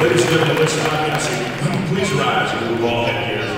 Ladies and gentlemen, let's not please rise and move all headgear